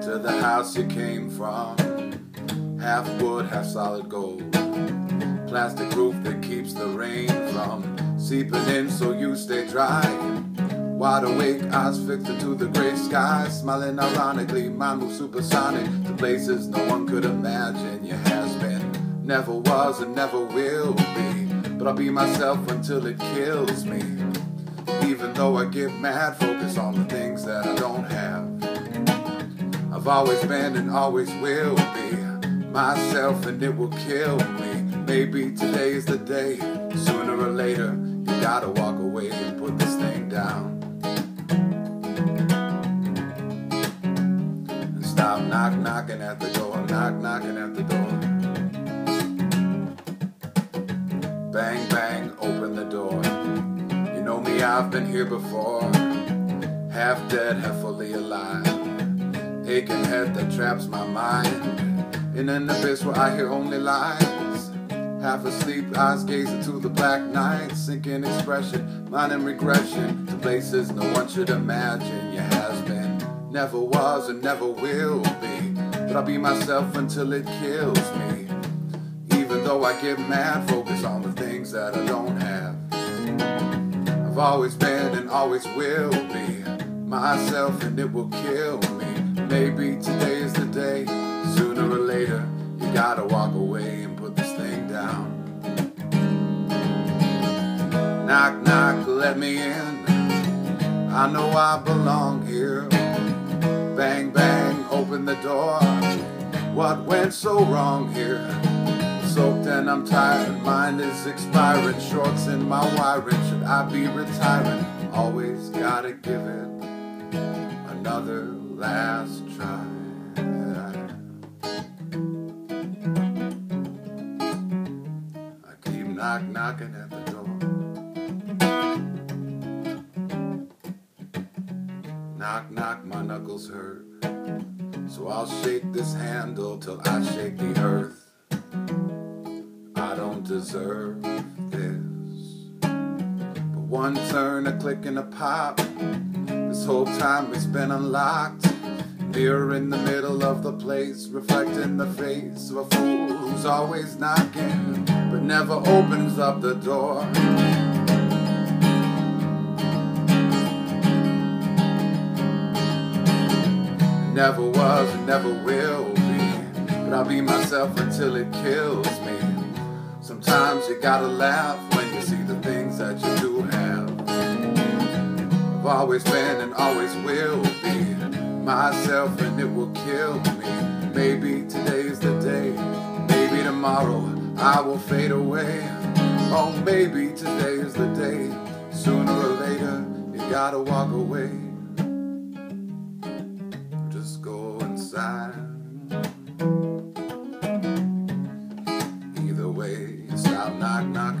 to the house you came from. Half wood, half solid gold. Plastic roof that keeps the rain from seeping in so you stay dry. Wide awake, eyes fixed into the gray sky, smiling ironically, mind moves supersonic to places no one could imagine you has been. Never was and never will be, but I'll be myself until it kills me. Even though I get mad, focus on the things that I don't have. I've always been and always will be myself, and it will kill me. Maybe today is the day. Sooner or later, you gotta walk away and put this thing down. And stop knock knocking at the door, knock knocking at the door. Bang bang, open the door. Know me, I've been here before. Half dead, half fully alive. Aching head that traps my mind. In an abyss where I hear only lies. Half asleep, eyes gaze into the black night. Sinking expression, mind in regression. To places no one should imagine you has been. Never was and never will be. But I'll be myself until it kills me. Even though I get mad, focus on the things that I don't. I've always been and always will be myself, and it will kill me. Maybe today is the day. Sooner or later, you gotta walk away and put this thing down. Knock, knock, let me in. I know I belong here. Bang, bang, open the door. What went so wrong here? Soaked and I'm tired, Mine is expiring. Shorts in my wiring, should I be retiring? Always gotta give it another last try. I keep knock knocking at the door. Knock knock, my knuckles hurt. So I'll shake this handle till I shake the earth. Deserve this. But one turn, a click, and a pop. This whole time it's been unlocked. Mirror in the middle of the place, reflecting the face of a fool who's always knocking, but never opens up the door. Never was and never will be, but I'll be myself until it kills me. Sometimes you gotta laugh when you see the things that you do have. I've always been and always will be myself, and it will kill me. Maybe today's the day, maybe tomorrow I will fade away. Oh, maybe today is the day, sooner or later you gotta walk away. Just go inside. knock, knock.